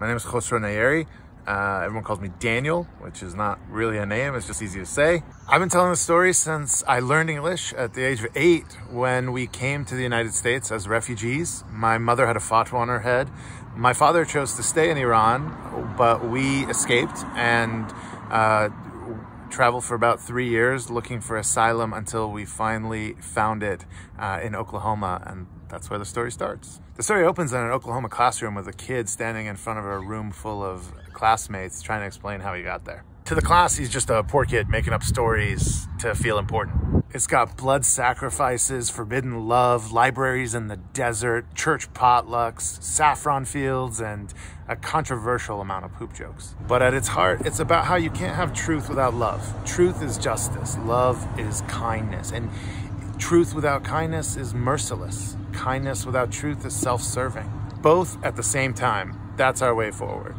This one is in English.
My name is Khosrou Nayeri. Uh, everyone calls me Daniel, which is not really a name, it's just easy to say. I've been telling the story since I learned English at the age of eight when we came to the United States as refugees. My mother had a fatwa on her head. My father chose to stay in Iran, but we escaped and uh, traveled for about three years looking for asylum until we finally found it uh, in Oklahoma, and that's where the story starts. The story opens in an Oklahoma classroom with a kid standing in front of a room full of classmates trying to explain how he got there. To the class, he's just a poor kid making up stories to feel important. It's got blood sacrifices, forbidden love, libraries in the desert, church potlucks, saffron fields, and a controversial amount of poop jokes. But at its heart, it's about how you can't have truth without love. Truth is justice, love is kindness, and truth without kindness is merciless. Kindness without truth is self serving. Both at the same time. That's our way forward.